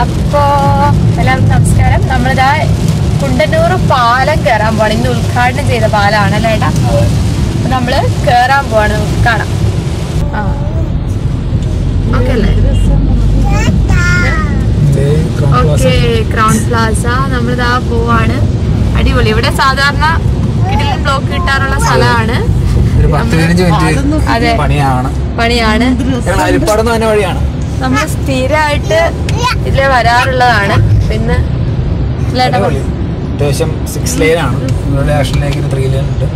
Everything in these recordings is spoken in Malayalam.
അപ്പോ എല്ലാവർക്കും നമസ്കാരം. നമ്മളിതാ കുണ്ടന്നൂർ പാലം കയറാൻ പോവാണ്. ഇന്ന് ഉദ്ഘാടനം ചെയ്ത പാലമാണ് അല്ലേ ഏട്ടാ? അപ്പൊ നമ്മൾ കേറാൻ പോവാണ്. കാണാം. Okay Crowne Plaza. നമ്മളിതാ പോവാണ്. അടിപൊളി. ഇവിടെ സാധാരണ കിടിലും ബ്ലോക്ക് കിട്ടാറുള്ള സ്ഥലമാണ്. പണിയാണ്. പണിയാണ്. ഞങ്ങൾ അരിപ്പാടുന്ന വഴിയാണ്. നമ്മൾ സ്ഥിരമായിട്ട് ഇതിലെ വരാറുള്ളതാണ്. പിന്നെ. അത്യാവശ്യം സിക്സ് ലൈൻ ആണ്. നിങ്ങളുടെ ആക്ഷനിലേക്ക് ഒരു ത്രീ ലൈൻ ഉണ്ട്.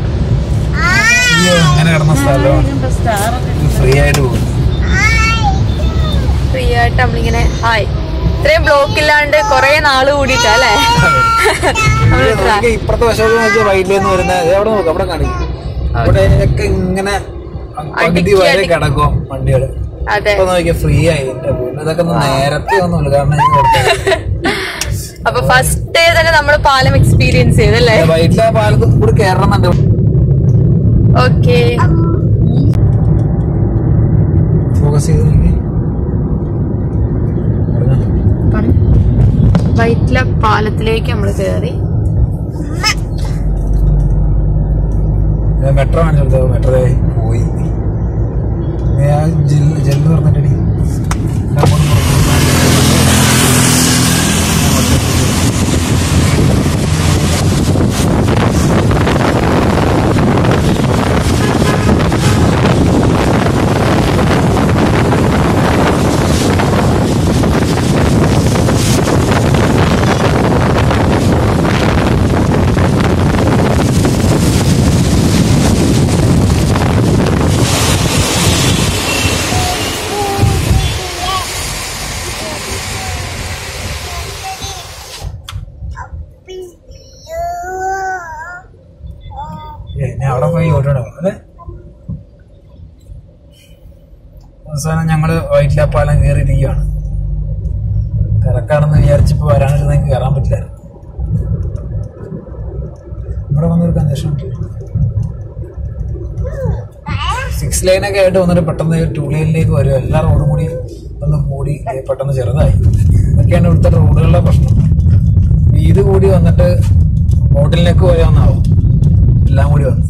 അങ്ങനെ കിടന്ന സ്ഥലമാണ്. ഫ്രീ ആയിട്ട് പോകും ഫ്രീ ആയിട്ട് നമ്മളിങ്ങനെ ഹായ്. ഇത്രയും ബ്ലോക്ക് ഇല്ലാണ്ട് കൊറേ നാൾ നോക്കിയാ ഇപ്പുറത്തെ വശമൊക്കെ നോക്കിയാൽ റൈറ്റിലേന്ന് വരുന്ന അവിടെ നോക്കാം? അവിടെ കാണിക്കും. അവിടെ ഇങ്ങനെ പകുതി അടുക്കി വരെ അടുക്കി. കിടക്കും വണ്ടികൾ. ഇപ്പൊ നോക്കിയാൽ ഫ്രീ ആയി ഇന്റർവ്യൂ പൊന്നോ. ഇതൊക്കെ നേരത്തെ ഒന്നുമില്ല കാരണം. അപ്പൊ ഫസ്റ്റ് ഡേ തന്നെ നമ്മൾ പാലം എക്സ്പീരിയൻസ് ചെയ്തല്ലേ? വൈറ്റിലെ പാലത്ത് കൂടി കയറണമെന്നുണ്ട് ഓക്കെ ഫോക്കസ്. വൈറ്റില പാലത്തിലേക്ക് നമ്മൾ കയറി മെട്രോ ആണ് മെട്രോ പോയി ഓട്ടോടെ അല്ലേ? അവസാനം ഞങ്ങൾ വൈറ്റില പാലം കയറിയിരിക്കുകയാണ്. തിരക്കാണെന്ന് വിചാരിച്ചപ്പോ വരാനിരുന്നെങ്കിൽ കയറാൻ പറ്റില്ലായിരുന്നു ഇവിടെ വന്നൊരു കണ്ടീഷൻ സിക്സ് ലൈനൊക്കെ ആയിട്ട് വന്നിട്ട് പെട്ടെന്ന് ടു ലൈനിലേക്ക് വരും. എല്ലാ റോഡും കൂടി ഒന്ന് കൂടി പെട്ടെന്ന് ചെറുതായി. ഇതൊക്കെയാണ് ഇവിടുത്തെ റോഡുകളുടെ പ്രശ്നം. ഇത് കൂടി വന്നിട്ട് ഹോട്ടലിലേക്ക് പോയാന്നാവും. എല്ലാം കൂടി വന്നു.